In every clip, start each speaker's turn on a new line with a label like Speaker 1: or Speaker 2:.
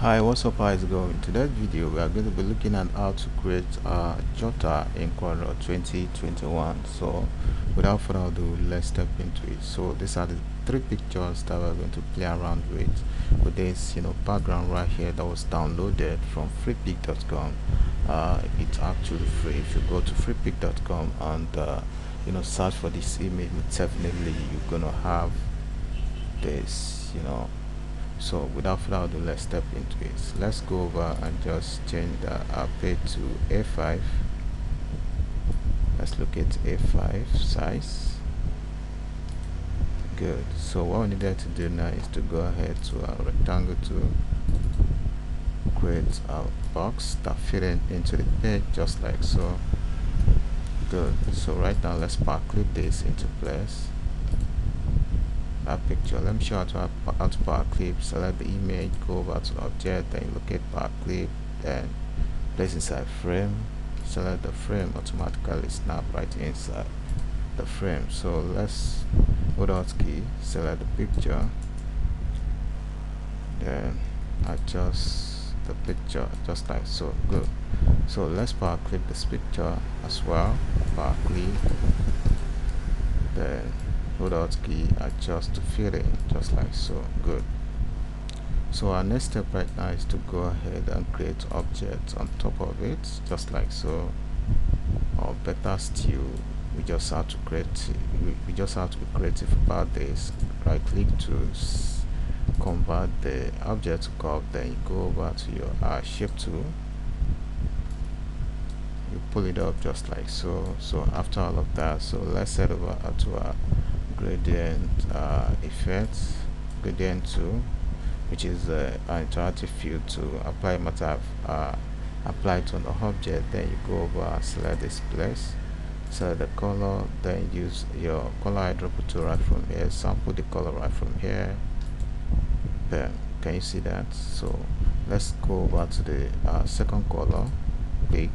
Speaker 1: hi what's up how is going? Today's video we are going to be looking at how to create a jotter in Corel 2021 so without further ado let's step into it. So these are the three pictures that we're going to play around with. With this you know background right here that was downloaded from freepik.com uh, it's actually free. If you go to freepik.com and uh, you know search for this image definitely you're gonna have this you know so without further ado let's step into it. Let's go over and just change the uh, page to a5 let's look at a5 size. Good. So what we needed to do now is to go ahead to our rectangle tool create a box that fit in into the page just like so. Good. So right now let's power clip this into place that picture. Let me show how to, how to power clip. Select the image go over to object then locate power clip then place inside frame. Select the frame automatically snap right inside the frame. So let's hold Alt key select the picture then adjust the picture just like so. Good. So let's power clip this picture as well. Power clip then hold Alt key adjust to fit in just like so good. So our next step right now is to go ahead and create objects on top of it just like so or better still we just have to create we, we just have to be creative about this. Right click to convert the object to curve then you go over to your uh, shape tool. You pull it up just like so. So after all of that so let's head over to our gradient uh, gradient tool which is uh, an interactive fill to apply matter uh, apply to an object. Then you go over select this place select the color then use your color eyedropper tool right from here sample the color right from here. Then can you see that? So let's go over to the uh, second color click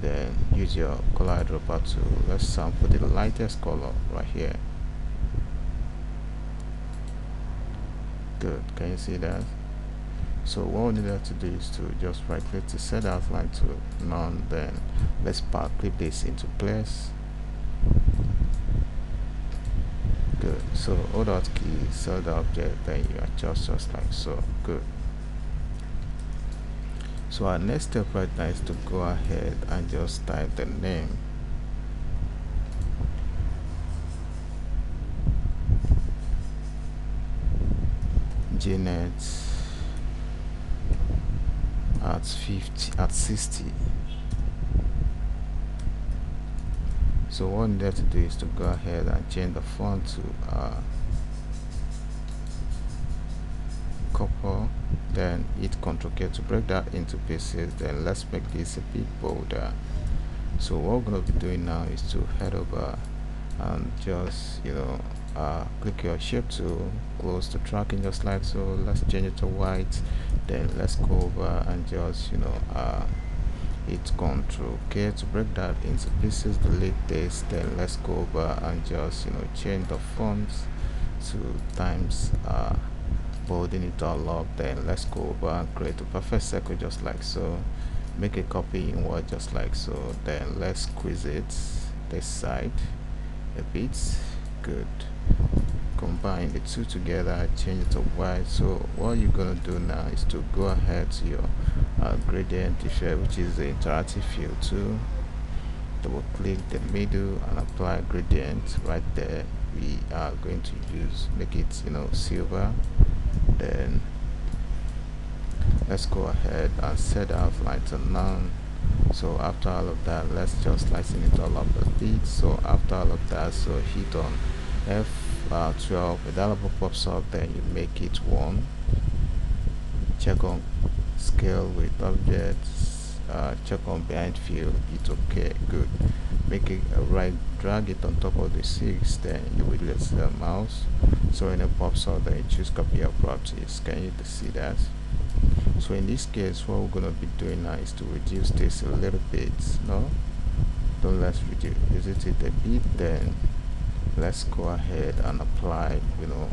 Speaker 1: then use your color eyedropper tool let's sample the lightest color right here good can you see that? So what we need to do is to just right click to set outline to none then let's power clip this into place. Good so hold Alt key select the object then you adjust just like so good. So our next step right now is to go ahead and just type the name Janet at 50 at 60 so what we need to do is to go ahead and change the font to uh, couple then hit ctrl k to break that into pieces. Then let's make this a bit bolder so what we're going to be doing now is to head over and just you know uh, click your shape tool close the tracking just like so let's change it to white then let's go over and just you know uh, hit control k to break that into pieces delete this then let's go over and just you know change the fonts to times uh, bolding it all up. Then let's go over and create a perfect circle just like so. Make a copy in word just like so. Then let's squeeze it this side a bit good. Combine the two together change it to white. So what you're gonna do now is to go ahead to your uh, gradient effect which is the interactive fill tool double click the middle and apply gradient right there. We are going to use make it you know silver. Then let's go ahead and set outline to none. So after all of that let's just lighten it all up a bit. So after all of that so hit on F12 a dialog pops up then you make it 1 check on scale with objects uh, check on behind fill it's okay good. Make it uh, right drag it on top of the 6 then you will let the mouse. So when it pops up then you choose copy your properties. Can you see that? So in this case what we're going to be doing now is to reduce this a little bit no? Don't let's reduce it a bit then let's go ahead and apply you know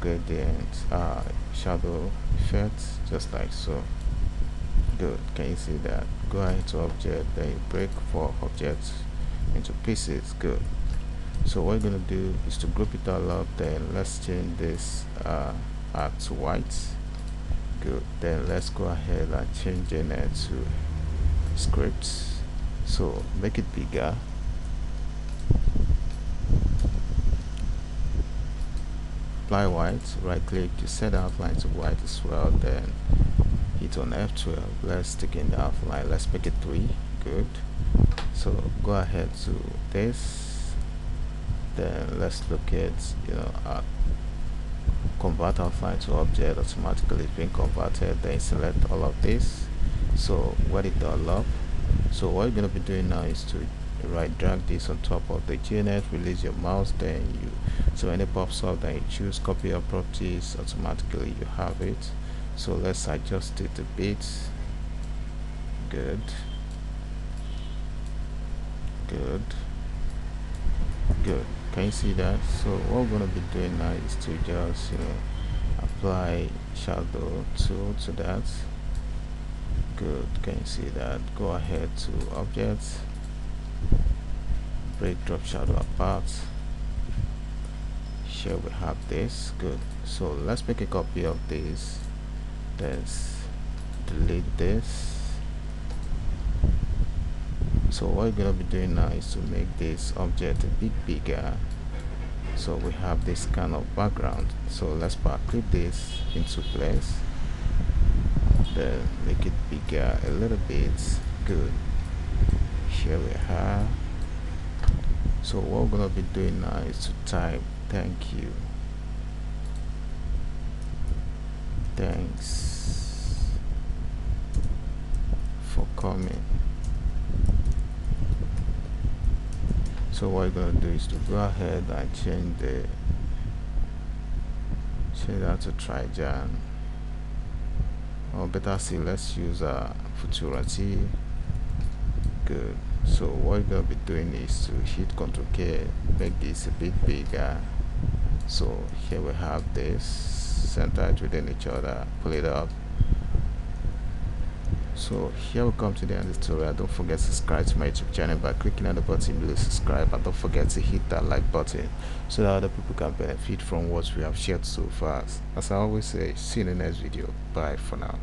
Speaker 1: gradient uh, shadow effect just like so. Good. Can you see that? Go ahead to object then you break four objects into pieces. Good. So what we're going to do is to group it all up then let's change this uh, to white. Good. Then let's go ahead and change it to scripts. So make it bigger apply white right click to set outline to white as well then hit on F12 let's stick in the outline let's make it 3 good. So go ahead to this then let's look at you know uh, convert outline to object automatically being converted then select all of this. So what it all up so what you're going to be doing now is to right drag this on top of the Janet release your mouse then you so when it pops up then you choose copy of properties automatically you have it. So let's adjust it a bit. Good. Good. Good. Can you see that? So what we're going to be doing now is to just you know apply shadow tool to that. Good. Can you see that? Go ahead to objects drop shadow apart. Here we have this. Good. So let's make a copy of this. Let's delete this. So what we're gonna be doing now is to make this object a bit bigger. So we have this kind of background. So let's power clip this into place. Then make it bigger a little bit. Good. Here we have so what we're gonna be doing now is to type thank you. Thanks for coming. So what you're gonna do is to go ahead and change the change that to Trajan or better still let's use a uh, good so what you're gonna be doing is to hit Ctrl K make this a bit bigger. So here we have this centered within each other pull it up. So here we come to the end of the tutorial. Don't forget to subscribe to my youtube channel by clicking on the button below subscribe and don't forget to hit that like button so that other people can benefit from what we have shared so far. As i always say see you in the next video. Bye for now